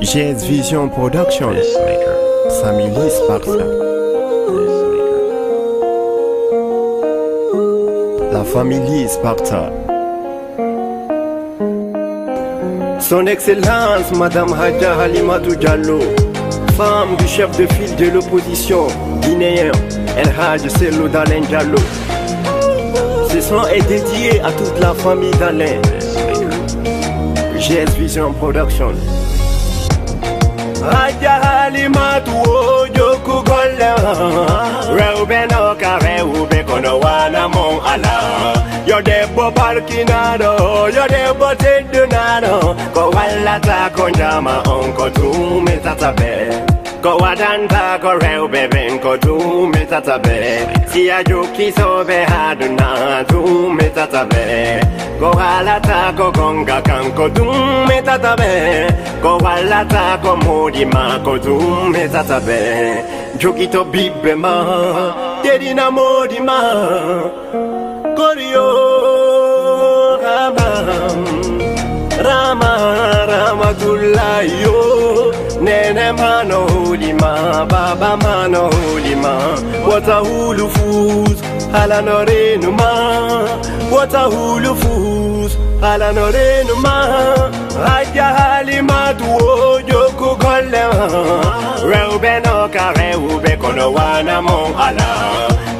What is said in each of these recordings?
GS Vision Production. This maker. Samili Sparta. This maker. La famille Sparta. Son Excellence, Madame Hadja Halimatou Diallo, femme du chef de file de l'opposition guinéen, El Hadj Selou Dalen Diallo. Ce son est dédié à toute la famille d'Alain. GS Vision Production. Ajja halima tuwojo kukola Reube noka reube kono wana mon ala. Yo debbo parkinado, yo debbo teddunado Ko walla ko njama onko tumi tatabe. Go ahead and back around, baby, go do me tatabe. See a juki so be hard na do me tatabe. Go alata go gonga kan go do me tatabe. Go alata go modi ma go do me tatabe. Juki to bibe ma, dedi na modi ma. Korio Rama Rama Rama Tulayo Nene Mano hulima Baba mano hulima Wata hulu fuz Ala norenu ma Wata hulu fuz Ala norenu ma Aja halimatu ojo kukolle Reube no ka reube kono wana mon ala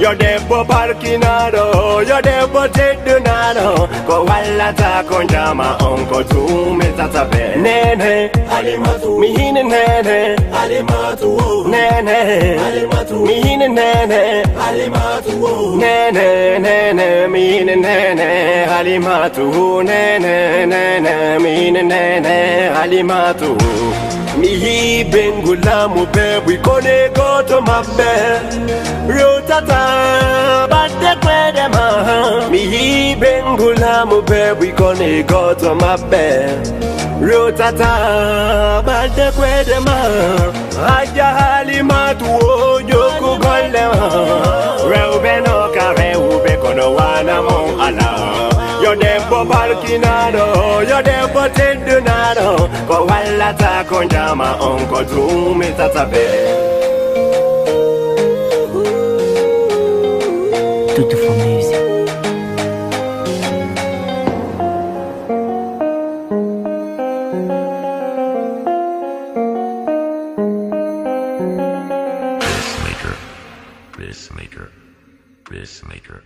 Yo debbo barkinado, yo debbo teddunado Ko wallata ko jama on ko tumi tatabe Nene, Alimatu. Mihine nene. Alimatu. Wo nene. Alimatu. Mihine nene. Alimatu. Wo nene nene mihine nene. Alimatu. Wo nene nene mihine nene. Alimatu. Wo mihi bengula mube bwikone goto mabe. Rutata ba ngula mubebi kone goto mabe Rotata bade kwedema Aja halima tuo joku golema Reube no ka reube kono wana mon ala. Yo debo balkinado, yo debo tendunado Ko wala ta konjama onko tumi tatabe Tudo for me. Pacemaker. Pacemaker.